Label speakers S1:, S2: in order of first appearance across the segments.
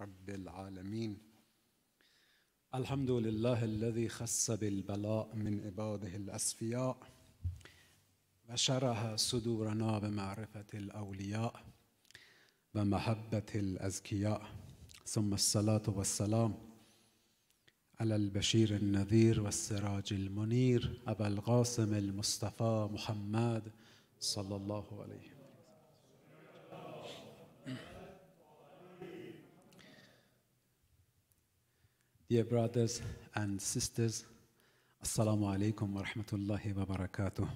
S1: رب العالمين. الحمد لله الذي خص بالبلاء من عباده الأصفياء وشرح صدورنا بمعرفة الأولياء ومحبة الأزكياء. ثم الصلاة والسلام على البشير النذير والسراج المنير أبا القاسم المصطفى محمد صلى الله عليه. Dear brothers and sisters, Assalamu alaikum wa rahmatullahi wa barakatuh.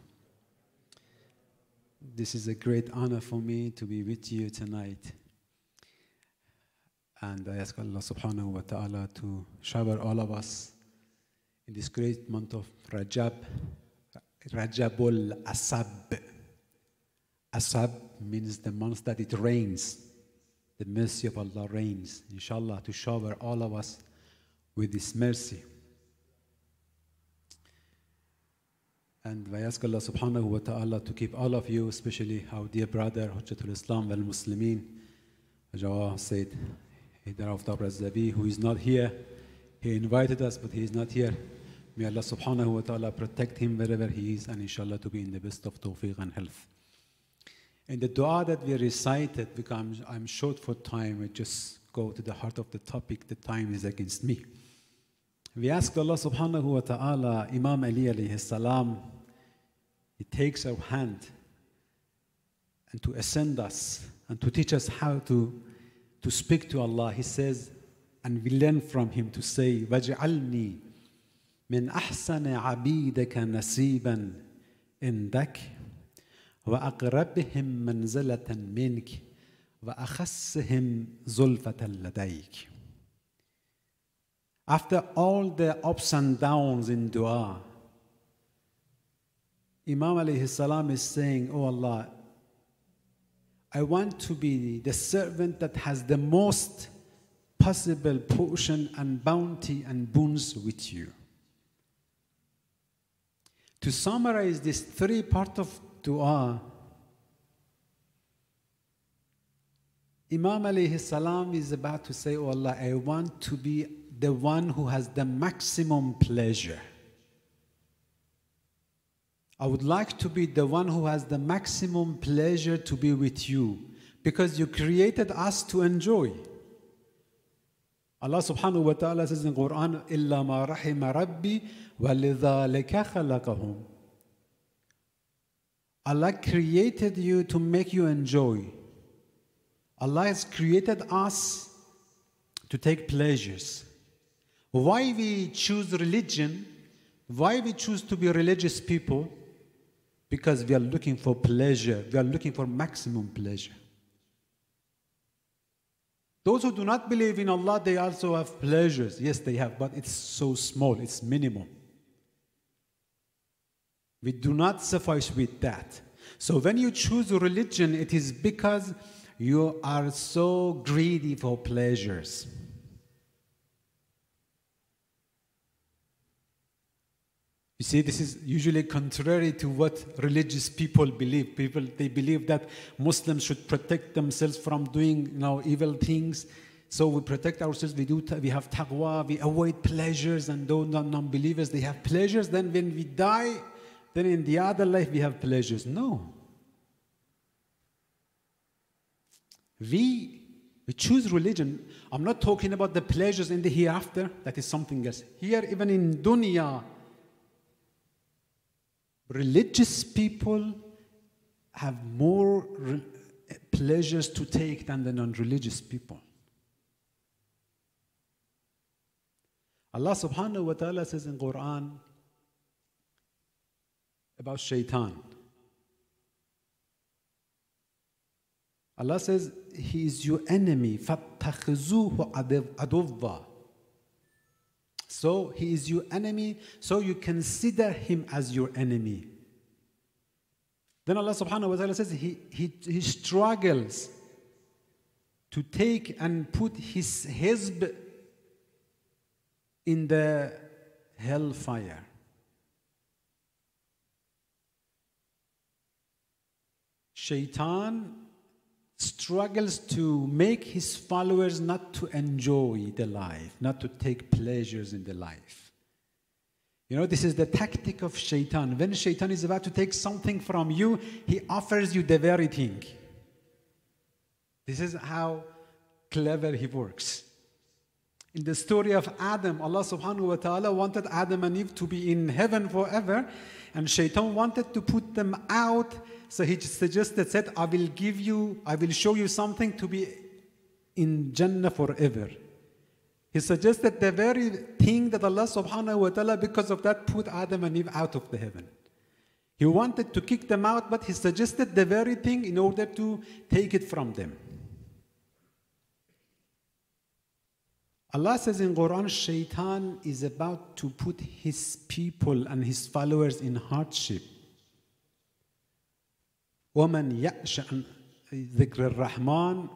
S1: This is a great honor for me to be with you tonight. And I ask Allah subhanahu wa ta'ala to shower all of us in this great month of Rajab, Rajabul Asab. Asab means the month that it rains. The mercy of Allah rains. Inshallah, to shower all of us with His mercy. And I ask Allah subhanahu wa ta'ala to keep all of you, especially our dear brother, Hujjatul Islam wal Muslimin, Jawah Said who is not here. He invited us, but he is not here. May Allah subhanahu wa ta'ala protect him wherever he is, and inshallah to be in the best of tawfiq and health. In the dua that we recited, because I'm, I'm short for time, I just go to the heart of the topic, the time is against me. We ask Allah subhanahu wa ta'ala, Imam Ali alayhi salam, He takes our hand and to ascend us and to teach us how to, to speak to Allah. He says, and we learn from him to say, وَاجْعَلْنِي مِنْ أَحْسَنِ عَبِيدَكَ نَسِيبًا عِنْدَكَ وأقربهم منزلة منك وأخصهم زلفة لديك after all the ups and downs in dua, Imam alayhi salam is saying, Oh Allah, I want to be the servant that has the most possible portion and bounty and boons with you. To summarize this three part of dua, Imam alayhi salam is about to say, Oh Allah, I want to be the one who has the maximum pleasure. I would like to be the one who has the maximum pleasure to be with you because you created us to enjoy. Allah subhanahu wa ta'ala says in Quran, إِلَّا مَا رَحِمَ رَبِّي وَلِذَلِكَ خَلَقَهُم Allah created you to make you enjoy. Allah has created us to take pleasures. Why we choose religion, why we choose to be religious people? Because we are looking for pleasure, we are looking for maximum pleasure. Those who do not believe in Allah, they also have pleasures. Yes, they have, but it's so small, it's minimum. We do not suffice with that. So when you choose religion, it is because you are so greedy for pleasures. You see, this is usually contrary to what religious people believe. People they believe that Muslims should protect themselves from doing you know, evil things. So we protect ourselves. We do. We have taqwa. We avoid pleasures, and those non-believers they have pleasures. Then when we die, then in the other life we have pleasures. No. We we choose religion. I'm not talking about the pleasures in the hereafter. That is something else. Here, even in dunya, religious people have more re- eh, pleasures to take than the non religious people. Allah subhanahu wa ta'ala says in Quran about shaitan. Allah says, He is your enemy. So he is your enemy, so you consider him as your enemy. Then Allah subhanahu wa ta'ala says, He, he, he struggles to take and put His hizb in the hellfire. Shaitan struggles to make his followers not to enjoy the life, not to take pleasures in the life. You know, this is the tactic of shaitan. When shaitan is about to take something from you, he offers you the very thing. This is how clever he works. In the story of Adam, Allah subhanahu wa ta'ala wanted Adam and Eve to be in heaven forever, and Shaitan wanted to put them out. So he suggested, said, I will give you, I will show you something to be in Jannah forever. He suggested the very thing that Allah subhanahu wa ta'ala, because of that, put Adam and Eve out of the heaven. He wanted to kick them out, but he suggested the very thing in order to take it from them. Allah says in Quran, Shaitan is about to put his people and his followers in hardship. ومن يعش عن ذكر الرحمن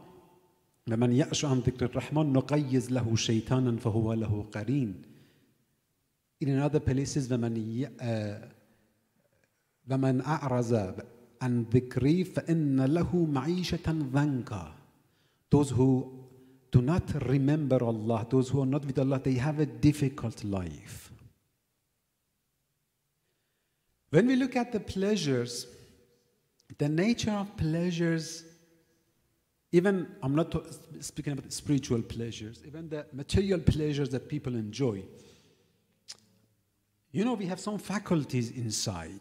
S1: ومن يعش عن ذكر الرحمن نقيز له شيطانا فهو له قرين. In another places ومن ومن أعرض عن ذكري فإن له معيشة ضنكا. Those who do not remember Allah, those who are not with Allah, they have a difficult life. When we look at the pleasures, the nature of pleasures, even I'm not speaking about spiritual pleasures, even the material pleasures that people enjoy. You know, we have some faculties inside.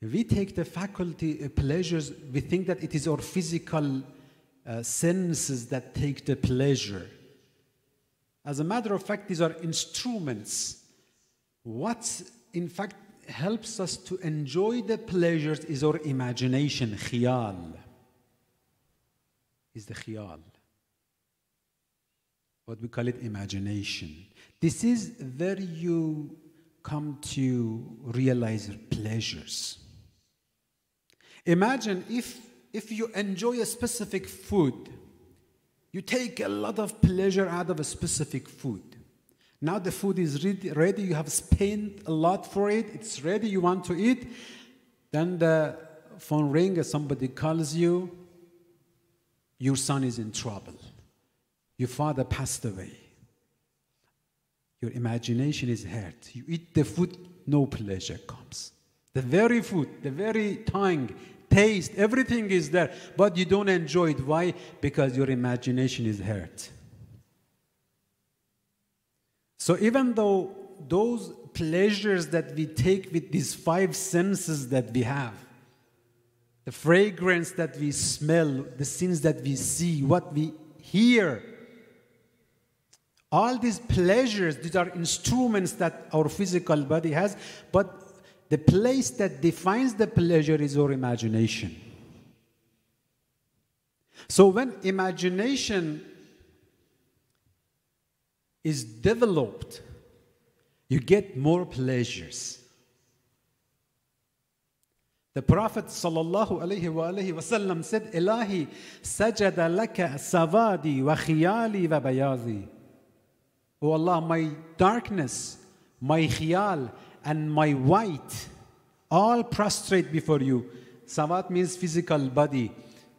S1: We take the faculty uh, pleasures, we think that it is our physical uh, senses that take the pleasure. As a matter of fact, these are instruments. What, in fact, helps us to enjoy the pleasures is our imagination, khiyal. Is the khiyal. What we call it imagination. This is where you come to realize pleasures. Imagine if if you enjoy a specific food, you take a lot of pleasure out of a specific food. Now the food is ready, you have spent a lot for it, it's ready, you want to eat. Then the phone rings, somebody calls you, your son is in trouble. Your father passed away. Your imagination is hurt. You eat the food, no pleasure comes. The very food, the very tongue taste, everything is there, but you don't enjoy it. Why? Because your imagination is hurt. So even though those pleasures that we take with these five senses that we have, the fragrance that we smell, the scenes that we see, what we hear, all these pleasures, these are instruments that our physical body has, but the place that defines the pleasure is our imagination. So when imagination is developed, you get more pleasures. The Prophet wasallam said, "Ilahi sajada laka savadi wa khiyali wa bayazi." Oh Allah, my darkness, my khiyal, and my white all prostrate before you. Sawat means physical body.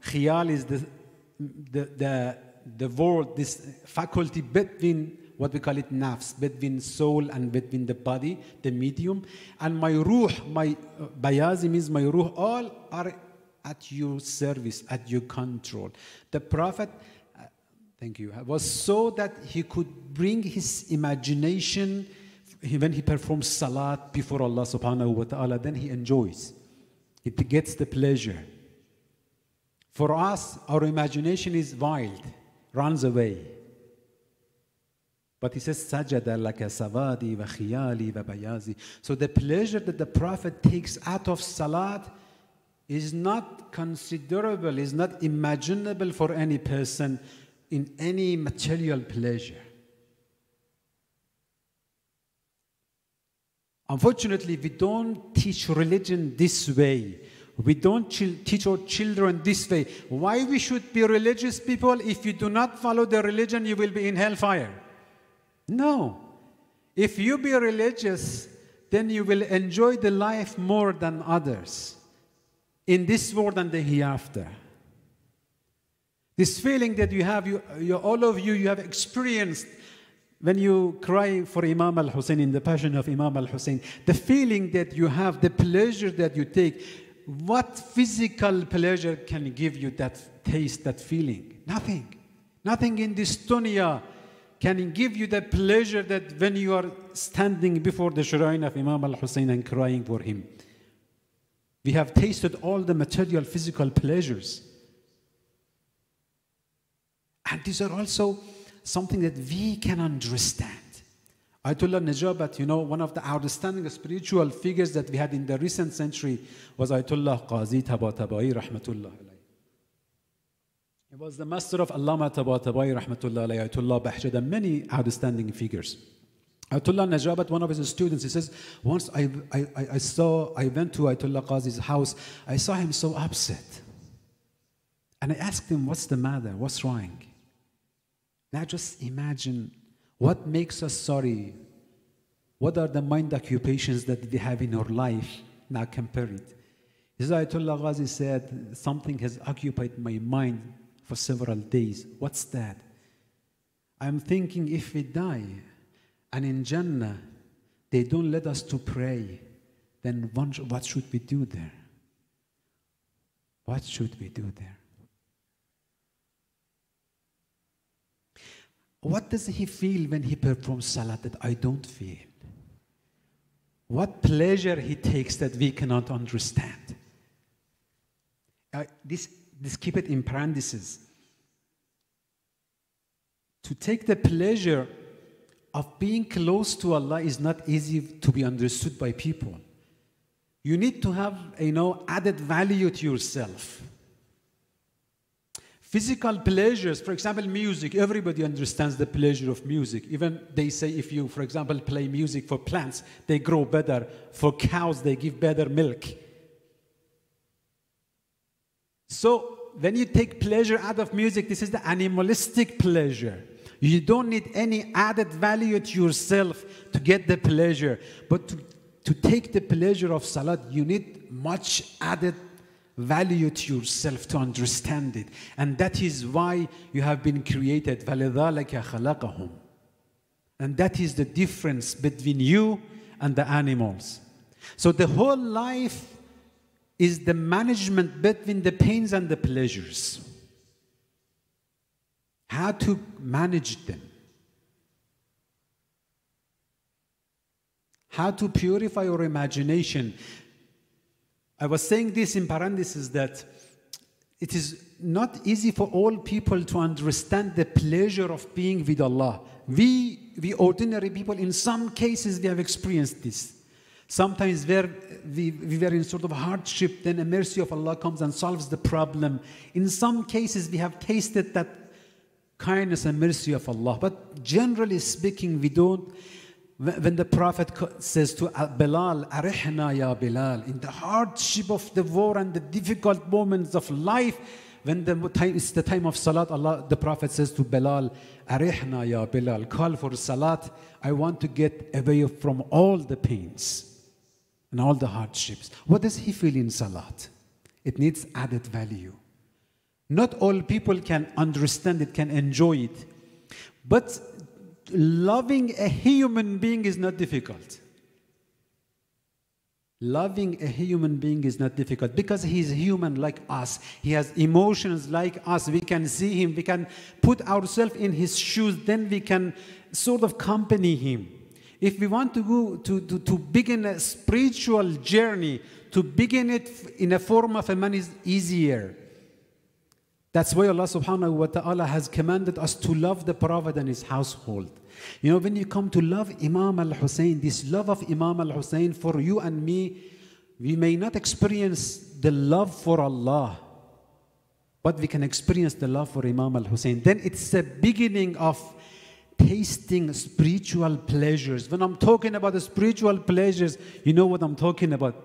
S1: Khiyal is the, the, the, the word, this faculty between what we call it nafs, between soul and between the body, the medium. And my ruh, my uh, bayazi means my ruh, all are at your service, at your control. The Prophet, uh, thank you, was so that he could bring his imagination when he performs salat before Allah subhanahu wa ta'ala, then he enjoys. He gets the pleasure. For us, our imagination is wild, runs away. But he says, sajada laka savadi wa khiyali. So the pleasure that the Prophet takes out of salat is not considerable, is not imaginable for any person in any material pleasure. Unfortunately, we don't teach religion this way. We don't teach our children this way. Why we should be religious people? If you do not follow the religion, you will be in hellfire. No. If you be religious, then you will enjoy the life more than others in this world and the hereafter. This feeling that you have, you, you, all of you, you have experienced when you cry for Imam al Hussein in the passion of Imam al Hussein, the feeling that you have, the pleasure that you take, what physical pleasure can give you that taste, that feeling? Nothing. Nothing in this dunya can give you the pleasure that when you are standing before the shrine of Imam al Hussein and crying for him. We have tasted all the material, physical pleasures. And these are also something that we can understand. Ayatollah Najabat, you know, one of the outstanding spiritual figures that we had in the recent century was Ayatollah Qazi Tabatabai, rahmatullah He was the master of Allama Tabatabai, rahmatullah Ayatollah Bahjat, and many outstanding figures. Ayatollah Najabat, one of his students, he says, once I, I, I saw, I went to Ayatollah Qazi's house, I saw him so upset. And I asked him, what's the matter? What's wrong? Now just imagine what makes us sorry. What are the mind occupations that we have in our life? Now compare it. Ayatollah Qazi said, Something has occupied my mind for several days. What's that? I'm thinking if we die and in Jannah they don't let us to pray, then what should we do there? What should we do there? What does he feel when he performs salat that I don't feel? What pleasure he takes that we cannot understand? Uh, this, this keep it in parentheses. To take the pleasure of being close to Allah is not easy to be understood by people. You need to have, you know, added value to yourself. Physical pleasures, for example, music, everybody understands the pleasure of music. Even they say if you, for example, play music for plants, they grow better. For cows, they give better milk. So when you take pleasure out of music, this is the animalistic pleasure. You don't need any added value to yourself to get the pleasure. But to, to take the pleasure of salat, you need much added value to yourself to understand it. And that is why you have been created. And that is the difference between you and the animals. So the whole life is the management between the pains and the pleasures. How to manage them. How to purify your imagination I was saying this in parentheses that it is not easy for all people to understand the pleasure of being with Allah. We, we ordinary people, in some cases, we have experienced this. Sometimes we, we were in sort of hardship, then a mercy of Allah comes and solves the problem. In some cases, we have tasted that kindness and mercy of Allah. But generally speaking, we don't when the Prophet says to ah, Bilal, Arihna ya Bilal, in the hardship of the war and the difficult moments of life, when the time, it's the time of Salat, Allah, the Prophet says to Bilal, Arihna ya Bilal, call for Salat. I want to get away from all the pains and all the hardships. What does he feel in Salat? It needs added value. Not all people can understand it, can enjoy it. But loving a human being is not difficult. Loving a human being is not difficult because he's human like us. He has emotions like us. We can see him. We can put ourselves in his shoes. Then we can sort of accompany him. If we want to go to, to, to begin a spiritual journey, to begin it in a form of a man is easier. That's why Allah subhanahu wa ta'ala has commanded us to love the Prophet and his household. You know, when you come to love Imam al Hussein, this love of Imam al Hussein for you and me, we may not experience the love for Allah, but we can experience the love for Imam al Hussein. Then it's the beginning of tasting spiritual pleasures. When I'm talking about the spiritual pleasures, you know what I'm talking about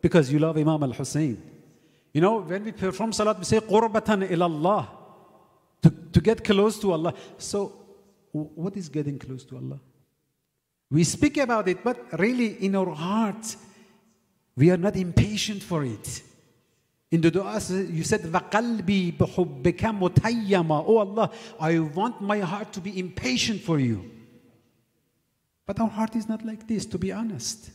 S1: because you love Imam al Hussein. You know, when we perform salat, we say qurbatan ilallah to, to get close to Allah. So, what is getting close to Allah? We speak about it, but really in our hearts, we are not impatient for it. In the dua, you said, وَقَلْبِي بِحُبِّكَ مُتَيَّمًا Oh Allah, I want my heart to be impatient for you. But our heart is not like this, to be honest.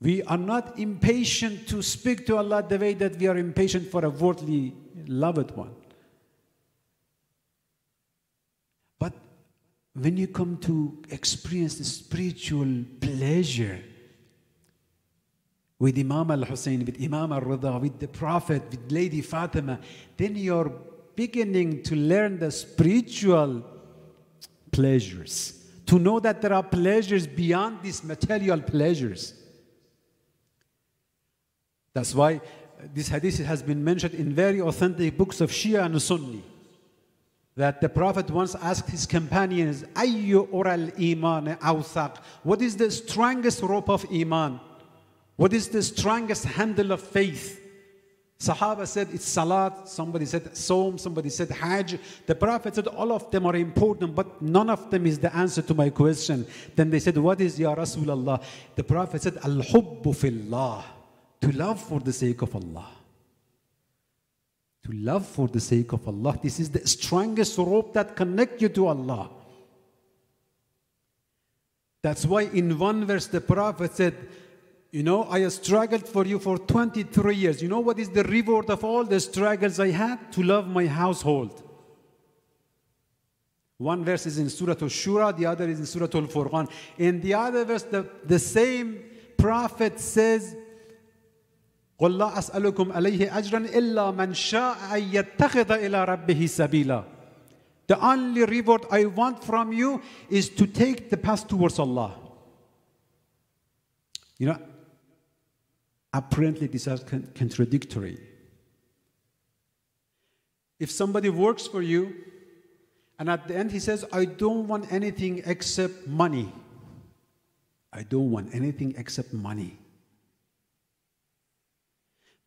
S1: We are not impatient to speak to Allah the way that we are impatient for a worldly loved one. But when you come to experience the spiritual pleasure with Imam al Hussein, with Imam al Rida, with the Prophet, with Lady Fatima, then you're beginning to learn the spiritual pleasures. To know that there are pleasures beyond these material pleasures. That's why this hadith has been mentioned in very authentic books of Shia and Sunni. That the Prophet once asked his companions, Ayyu oral iman awthaq? What is the strongest rope of iman? What is the strongest handle of faith? Sahaba said it's salat, somebody said Saum, somebody said hajj. The Prophet said all of them are important, but none of them is the answer to my question. Then they said, What is Ya Rasulullah? The Prophet said, Al hubbu fillah to love for the sake of Allah. To love for the sake of Allah. This is the strongest rope that connects you to Allah. That's why in one verse the Prophet said, You know, I struggled for you for 23 years. You know what is the reward of all the struggles I had? To love my household. One verse is in Surah Al-Shura, the other is in Surah Al-Furqan. In the other verse, the, the same prophet says, قل لا أسألكم عليه أجرا إلا من شاء أن يتخذ إلى ربه سبيلا The only reward I want from you is to take the path towards Allah. You know, apparently these are contradictory. If somebody works for you and at the end he says, I don't want anything except money. I don't want anything except money.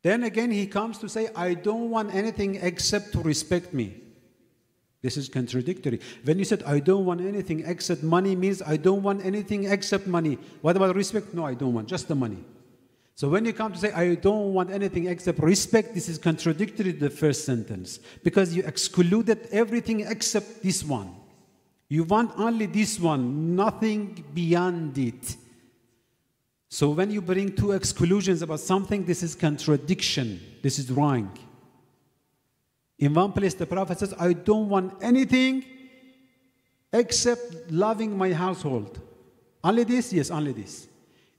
S1: Then again, he comes to say, I don't want anything except to respect me. This is contradictory. When you said, I don't want anything except money, means I don't want anything except money. What about respect? No, I don't want, just the money. So when you come to say, I don't want anything except respect, this is contradictory to the first sentence because you excluded everything except this one. You want only this one, nothing beyond it. So when you bring two exclusions about something, this is contradiction. This is wrong. In one place, the Prophet says, I don't want anything except loving my household. Only this? Yes, only this.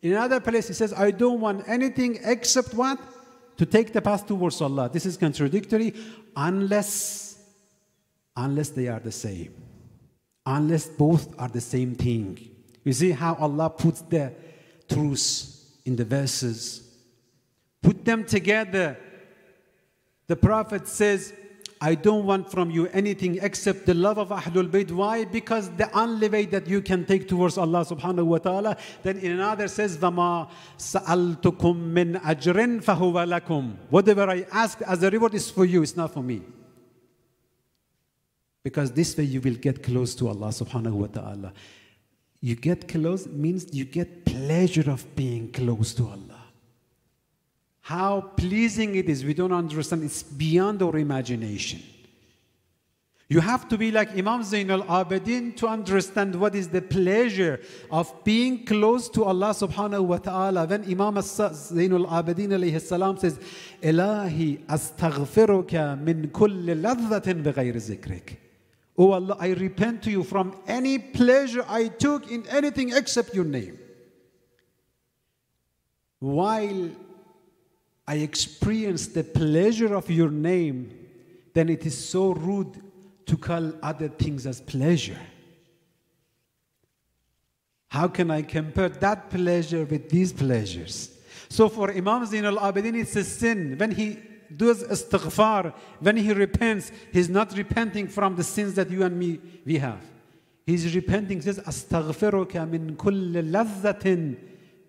S1: In another place, he says, I don't want anything except what? To take the path towards Allah. This is contradictory unless, unless they are the same. Unless both are the same thing. You see how Allah puts the truths in the verses. Put them together. The Prophet says, I don't want from you anything except the love of Ahlul Bayt. Why? Because the only way that you can take towards Allah subhanahu wa ta'ala. Then in another says, وَمَا سَأَلْتُكُم مِّنْ أَجْرٍ فَهُوَ لَكُمْ Whatever I ask as a reward is for you, it's not for me. Because this way you will get close to Allah subhanahu wa ta'ala. You get close means you get pleasure of being close to Allah. How pleasing it is, we don't understand. It's beyond our imagination. You have to be like Imam Zain al Abidin to understand what is the pleasure of being close to Allah subhanahu wa ta'ala. When Imam Zain al Abidin alayhi salam says, Ilahi astaghfiruka min kulli zikrik. Oh Allah, I repent to you from any pleasure I took in anything except your name. While I experience the pleasure of your name, then it is so rude to call other things as pleasure. How can I compare that pleasure with these pleasures? So for Imam Zain al Abidin, it's a sin. When he does istighfar, when he repents, he's not repenting from the sins that you and me we have. He's repenting, says, Astaghfiruka min kulli ladhatin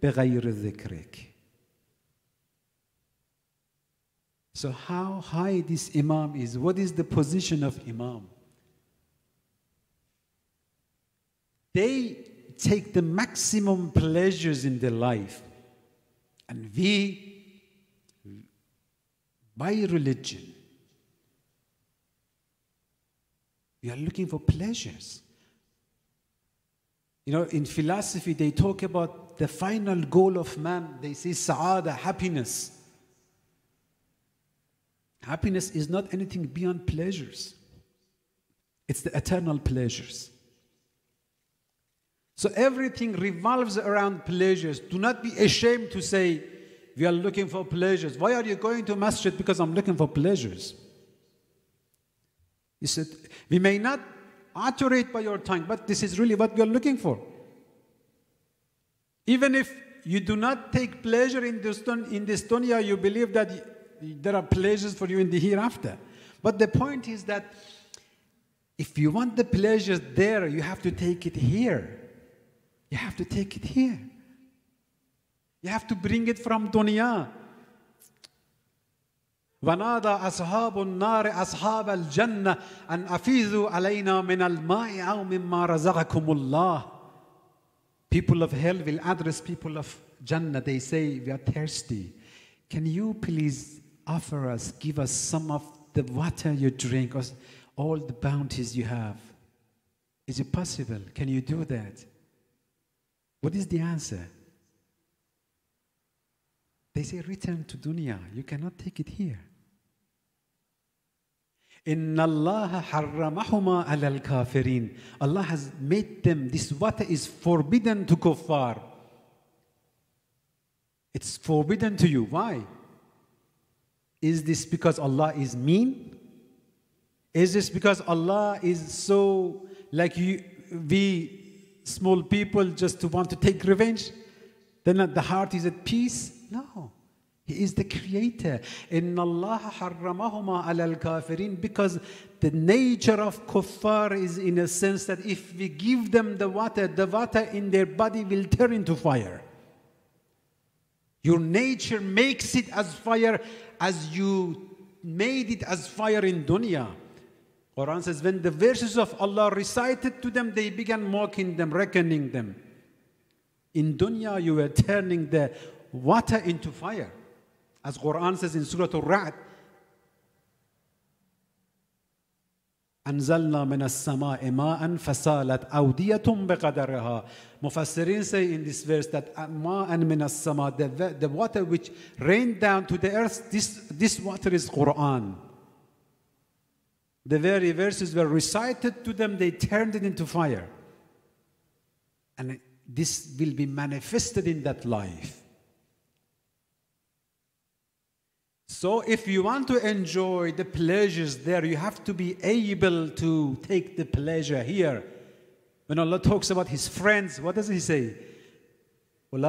S1: bighayri dhikrik. So how high this imam is? What is the position of imam? They take the maximum pleasures in their life. And we by religion. We are looking for pleasures. You know, in philosophy, they talk about the final goal of man. They say sa'ada, happiness. Happiness is not anything beyond pleasures, it's the eternal pleasures. So everything revolves around pleasures. Do not be ashamed to say, We are looking for pleasures. Why are you going to masjid? Because I'm looking for pleasures. He said, We may not utter it by your tongue, but this is really what we are looking for. Even if you do not take pleasure in this, in this dunya, you believe that there are pleasures for you in the hereafter. But the point is that if you want the pleasures there, you have to take it here. You have to take it here. You have to bring it from dunya. ونادى أصحاب النار أصحاب الجنة أن أفيذوا علينا من الماء أو مما رزقكم الله People of hell will address people of Jannah. They say, We are thirsty. Can you please offer us, give us some of the water you drink, or all the bounties you have? Is it possible? Can you do that? What is the answer? They say, Return to dunya. You cannot take it here. إن الله حرمهما على الكافرين Allah has made them this water is forbidden to kuffar it's forbidden to you why is this because Allah is mean is this because Allah is so like you we small people just to want to take revenge then the heart is at peace no he is the creator. In Allah harramahuma al kafirin because the nature of kuffar is in a sense that if we give them the water, the water in their body will turn into fire. Your nature makes it as fire as you made it as fire in dunya. Quran says, when the verses of Allah recited to them, they began mocking them, reckoning them. In dunya, you were turning the water into fire. As Quran says in Surah Al-Ra'd, أنزلنا من السماء ماء فسالت أودية بقدرها Mufassirin say in this verse that ماء من السماء the, the water which rained down to the earth this, this water is Quran the very verses were recited to them they turned it into fire and this will be manifested in that life So, if you want to enjoy the pleasures there, you have to be able to take the pleasure here. When Allah talks about His friends, what does He say? They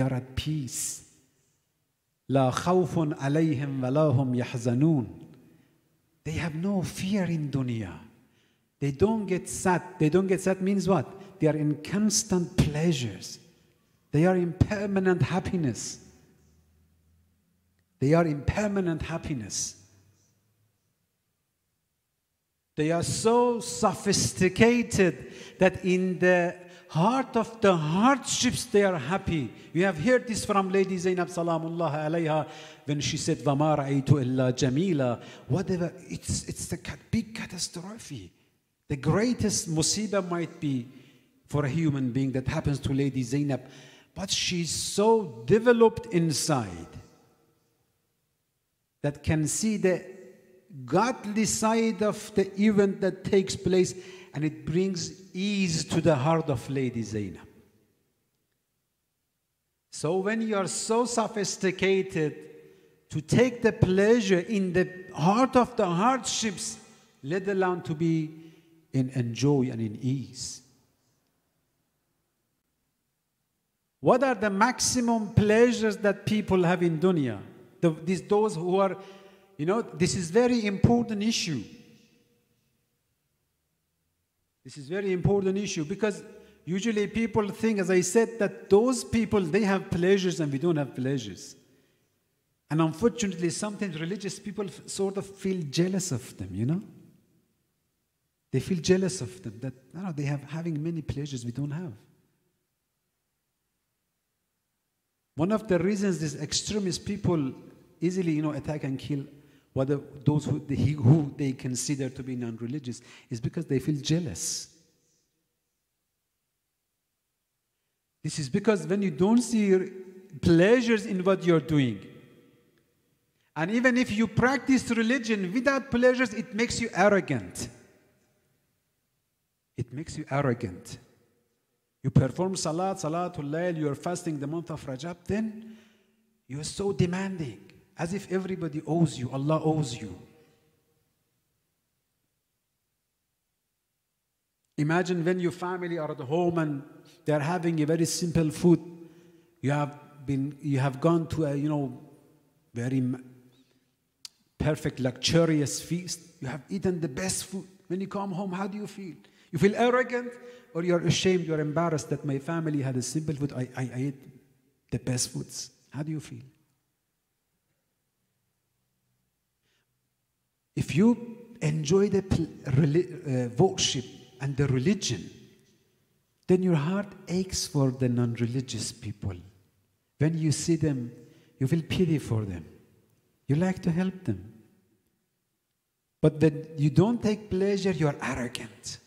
S1: are at peace. لا خوف عليهم ولا هم يحزنون. They have no fear in dunya. They don't get sad. They don't get sad means what? They are in constant pleasures. They are in permanent happiness. They are impermanent happiness. They are so sophisticated that in the heart of the hardships they are happy. You have heard this from Lady Zainab Salamullah alayha when she said, Vama ra'aytu illa jamila. Whatever, it's, it's the big catastrophe. The greatest musibah might be for a human being that happens to Lady Zainab. But she's so developed inside that can see the godly side of the event that takes place and it brings ease to the heart of Lady Zainab. So when you are so sophisticated to take the pleasure in the heart of the hardships, let alone to be in enjoy and in ease. What are the maximum pleasures that people have in dunya? The, these, those who are, you know, this is very important issue. This is very important issue because usually people think, as I said, that those people, they have pleasures and we don't have pleasures. And unfortunately, sometimes religious people sort of feel jealous of them, you know? They feel jealous of them that no, they have having many pleasures we don't have. One of the reasons these extremist people easily, you know, attack and kill whether those who they, who they consider to be non-religious is because they feel jealous. This is because when you don't see pleasures in what you're doing, and even if you practice religion without pleasures, it makes you arrogant. It makes you arrogant. You perform salat, salatul layl, you are fasting the month of Rajab, then you are so demanding, as if everybody owes you, Allah owes you. Imagine when your family are at home and they are having a very simple food. You have been, you have gone to a, you know, very perfect, luxurious feast. You have eaten the best food. When you come home, how do you feel? You feel arrogant or you're ashamed, you're embarrassed that my family had a simple food. I, I, I ate the best foods. How do you feel? If you enjoy the uh, worship and the religion, then your heart aches for the non religious people. When you see them, you feel pity for them. You like to help them. But when you don't take pleasure, you're arrogant.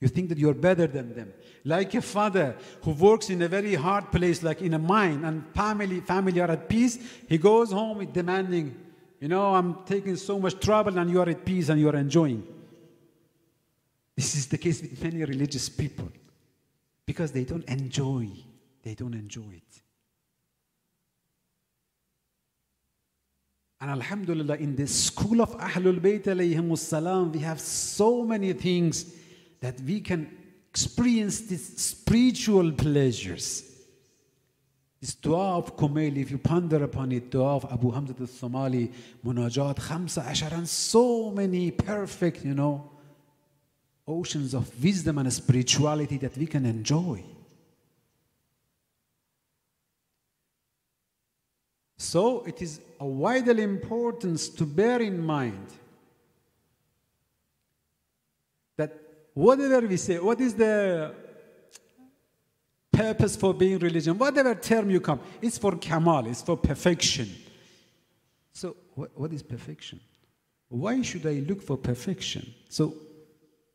S1: You think that you're better than them. Like a father who works in a very hard place, like in a mine, and family, family are at peace, he goes home demanding, you know, I'm taking so much trouble and you are at peace and you are enjoying. This is the case with many religious people because they don't enjoy. They don't enjoy it. And Alhamdulillah, in the school of Ahlul Bayt we have so many things that we can experience these spiritual pleasures. This dua of Kumail, if you ponder upon it, dua of Abu Hamza al-Thumali, Munajat, Khamsa Ashar, and so many perfect, you know, oceans of wisdom and spirituality that we can enjoy. So it is a vital importance to bear in mind that whatever we say, what is the purpose for being religion, whatever term you come, it's for kamal, it's for perfection. So what, what is perfection? Why should I look for perfection? So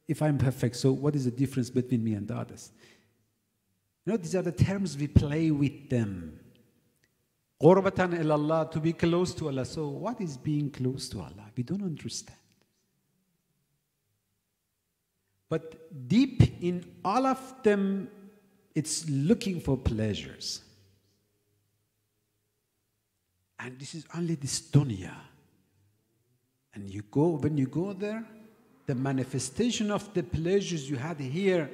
S1: if I'm perfect, so what is the difference between me and the others? You know, these are the terms we play with them. Qurbatan Allah, to be close to Allah. So, what is being close to Allah? We don't understand. But deep in all of them, it's looking for pleasures. And this is only this dunya. And you go, when you go there, the manifestation of the pleasures you had here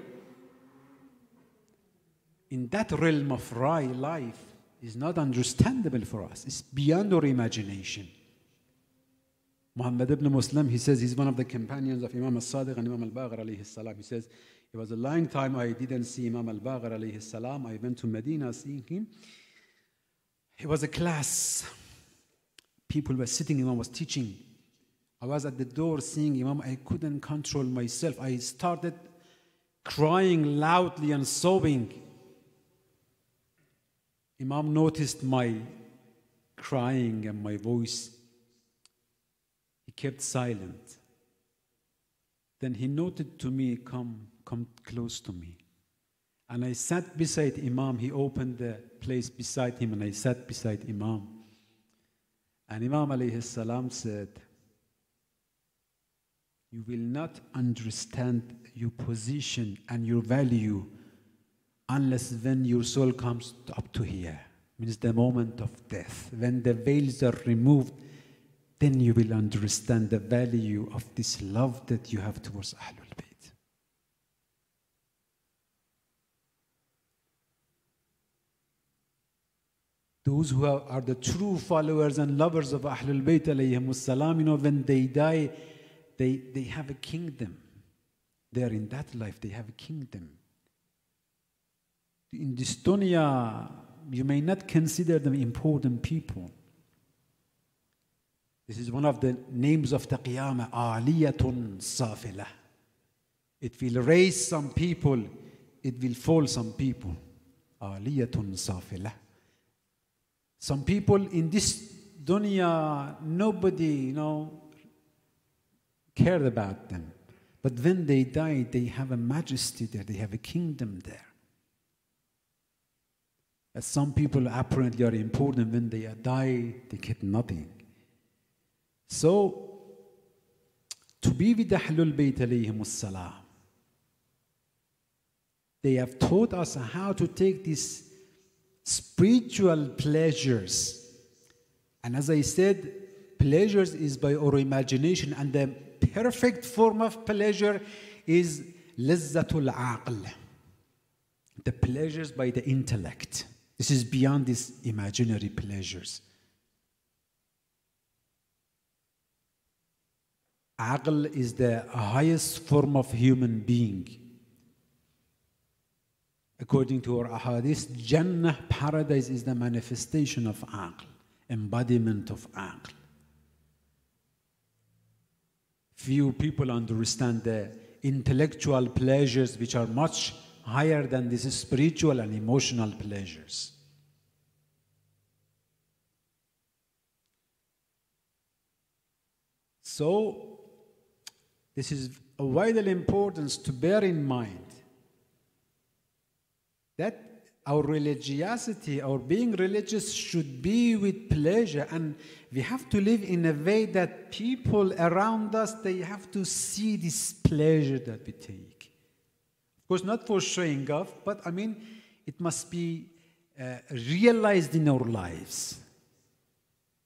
S1: in that realm of life is not understandable for us. It's beyond our imagination. Muhammad ibn Muslim, he says he's one of the companions of Imam al-Sadiq and Imam al-Baqir alayhi salam. He says, it was a long time I didn't see Imam al-Baqir alayhi salam. I went to Medina seeing him. It was a class. People were sitting, Imam was teaching. I was at the door seeing Imam. I couldn't control myself. I started crying loudly and sobbing. Imam noticed my crying and my voice. Kept silent. Then he noted to me, Come, come close to me. And I sat beside Imam. He opened the place beside him, and I sat beside Imam. And Imam alayhi salam said, you will not understand your position and your value unless when your soul comes up to here means the moment of death when the veils are removed then you will understand the value of this love that you have towards Ahlul Bayt. Those who are, the true followers and lovers of Ahlul Bayt, you know, when they die, they, they have a kingdom. They are in that life, they have a kingdom. In this dunya, you may not consider them important people. This is one of the names of the Qiyamah, Aliyatun Safila. It will raise some people, it will fall some people. Aliyatun Safila. Some people in this dunya, nobody, you know, cared about them. But when they die, they have a majesty there, they have a kingdom there. As some people apparently are important, when they die, they get nothing. So, to be with the Ahlul Bayt alayhim they have taught us how to take these spiritual pleasures. And as I said, pleasures is by our imagination, and the perfect form of pleasure is lazzatul aql, the pleasures by the intellect. This is beyond these imaginary pleasures. Aql is the highest form of human being. According to our ahadith, Jannah, paradise, is the manifestation of aql, embodiment of aql. Few people understand the intellectual pleasures which are much higher than these spiritual and emotional pleasures. So, this is of vital importance to bear in mind that our religiosity, our being religious should be with pleasure and we have to live in a way that people around us they have to see this pleasure that we take. Of course not for showing off but i mean it must be uh, realized in our lives.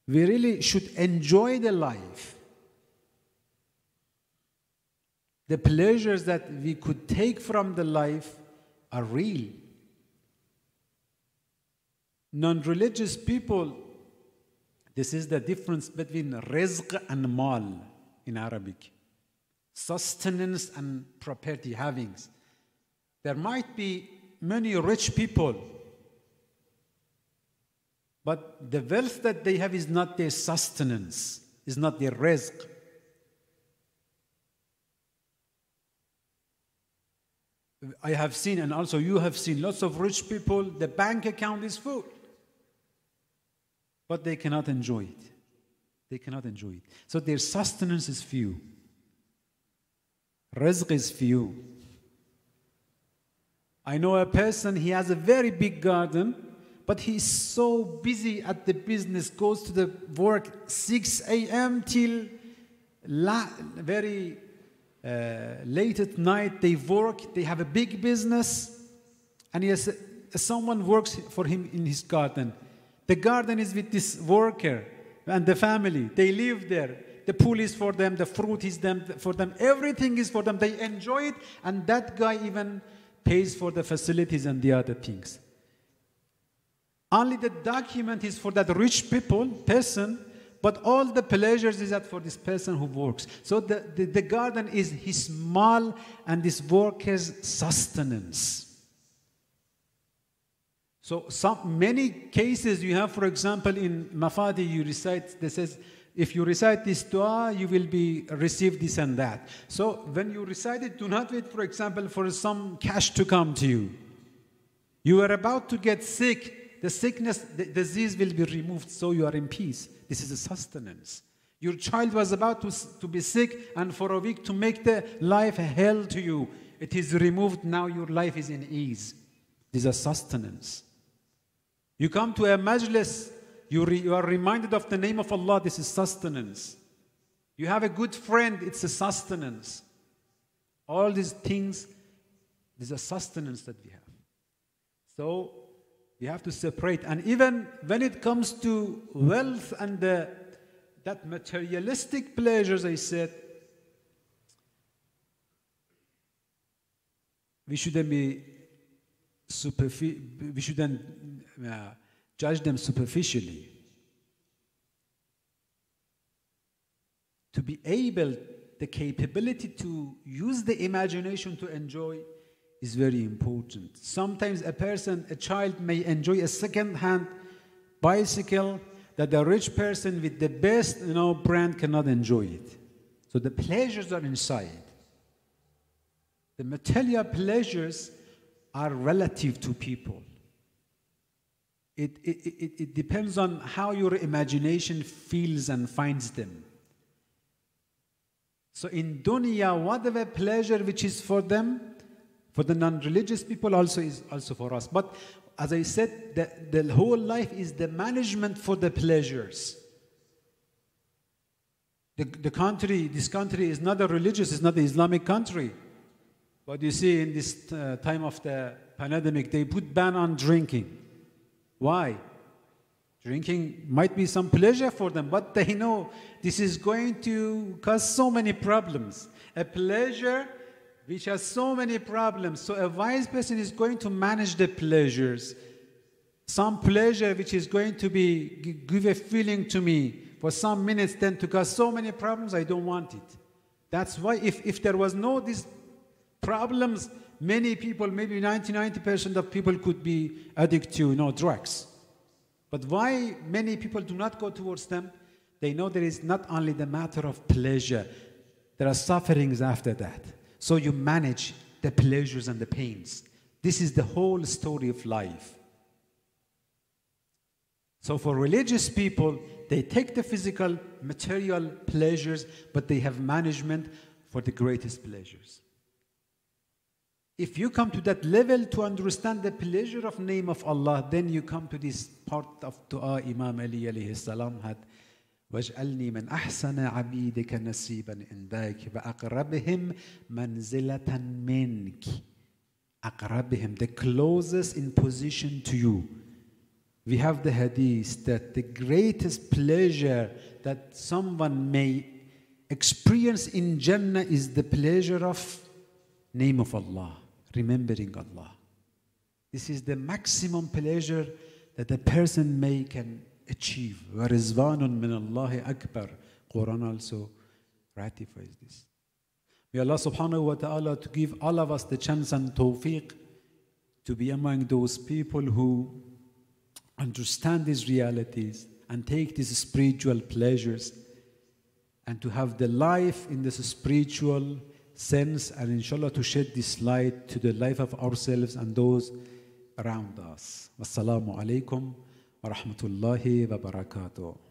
S1: We really should enjoy the life the pleasures that we could take from the life are real non religious people, this is the difference between rizq and mal in Arabic sustenance and property havings. There might be many rich people, but the wealth that they have is not their sustenance, is not their rizq. I have seen, and also you have seen, lots of rich people, the bank account is full but they cannot enjoy it. They cannot enjoy it. So their sustenance is few. Rizq is few. I know a person, he has a very big garden, but he's so busy at the business, goes to the work 6 a.m. till la- very uh, late at night. They work, they have a big business, and has, someone works for him in his garden. The garden is with this worker and the family. They live there. The pool is for them, the fruit is them for them, everything is for them. They enjoy it, and that guy even pays for the facilities and the other things. Only the document is for that rich people, person, but all the pleasures is that for this person who works. So the, the, the garden is his mal and this worker's sustenance. So some, many cases you have, for example, in Mafatih, you recite, this says, if you recite this dua, you will be receive this and that. So when you recite it, do not wait, for example, for some cash to come to you. You are about to get sick. The sickness, the disease will be removed, so you are in peace. This is a sustenance. Your child was about to, to be sick, and for a week to make the life hell to you. It is removed, now your life is in ease. This is a sustenance. You come to a majlis, you, re, you are reminded of the name of Allah, this is sustenance. You have a good friend, it's a sustenance. All these things, there's a sustenance that we have. So we have to separate. And even when it comes to wealth and the, that materialistic pleasures, I said, we shouldn't be superfi- we shouldn't uh, judge them superficially. To be able, the capability to use the imagination to enjoy is very important. Sometimes a person, a child may enjoy a second-hand bicycle that a rich person with the best you know, brand cannot enjoy it. So the pleasures are inside. The material pleasures are relative to people. it, it, it, it depends on how your imagination feels and finds them. So in dunya, whatever pleasure which is for them, for the non-religious people also is also for us. But as I said, the, the whole life is the management for the pleasures. The, the country, this country is not a religious, it's not an Islamic country. But you see, in this uh, time of the pandemic, they put ban on drinking. Why? Drinking might be some pleasure for them, but they know this is going to cause so many problems. A pleasure which has so many problems. So a wise person is going to manage the pleasures. Some pleasure which is going to be give a feeling to me for some minutes, then to cause so many problems, I don't want it. That's why if, if there was no these problems, many people, maybe 90, 90% of people could be addicted to you know, drugs. But why many people do not go towards them? They know there is not only the matter of pleasure, there are sufferings after that. So you manage the pleasures and the pains. This is the whole story of life. So for religious people, they take the physical, material pleasures, but they have management for the greatest pleasures. If you come to that level to understand the pleasure of name of Allah, then you come to this part of dua Imam Ali had واجعلني من أحسن عبيدك نصيبا عندك وأقربهم منزلة منك أقربهم the closest in position to you we have the hadith that the greatest pleasure that someone may experience in Jannah is the pleasure of name of Allah remembering Allah this is the maximum pleasure that a person may can achieve. وَرِزْوَانٌ مِّنَ اللَّهِ أَكْبَرُ Quran also ratifies this. May Allah subhanahu wa ta'ala to give all of us the chance and tawfiq to be among those people who understand these realities and take these spiritual pleasures and to have the life in this spiritual sense and inshallah to shed this light to the life of ourselves and those around us. Wassalamu alaikum. ورحمة الله وبركاته.